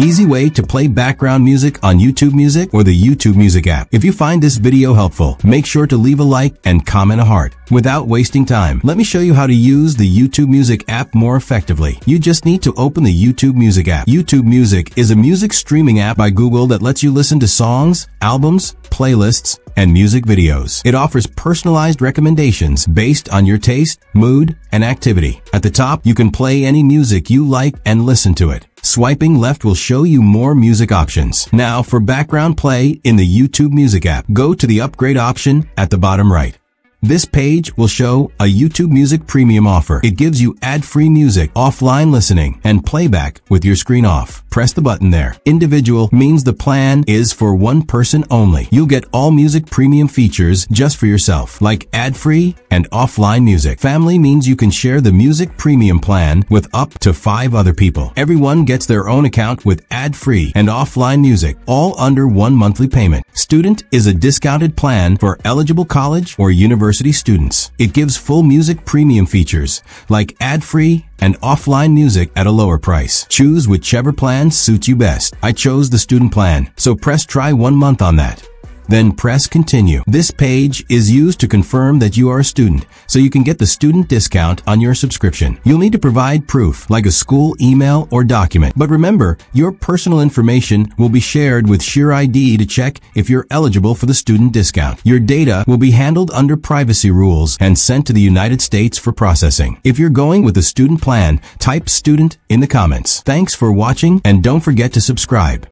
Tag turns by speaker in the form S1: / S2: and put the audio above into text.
S1: Easy way to play background music on YouTube Music or the YouTube Music app. If you find this video helpful, make sure to leave a like and comment a heart. Without wasting time, let me show you how to use the YouTube Music app more effectively. You just need to open the YouTube Music app. YouTube Music is a music streaming app by Google that lets you listen to songs, albums, playlists, and music videos. It offers personalized recommendations based on your taste, mood, and activity. At the top, you can play any music you like and listen to it. Swiping left will show you more music options. Now for background play in the YouTube Music app, go to the upgrade option at the bottom right. This page will show a YouTube Music Premium offer. It gives you ad-free music, offline listening, and playback with your screen off. Press the button there. Individual means the plan is for one person only. You'll get all music premium features just for yourself, like ad-free and offline music. Family means you can share the music premium plan with up to five other people. Everyone gets their own account with ad-free and offline music, all under one monthly payment. Student is a discounted plan for eligible college or university students. It gives full music premium features like ad-free and offline music at a lower price. Choose whichever plan suits you best. I chose the student plan, so press try one month on that. Then press continue. This page is used to confirm that you are a student, so you can get the student discount on your subscription. You'll need to provide proof, like a school email or document. But remember, your personal information will be shared with SheerID to check if you're eligible for the student discount. Your data will be handled under privacy rules and sent to the United States for processing. If you're going with the student plan, type student in the comments. Thanks for watching and don't forget to subscribe.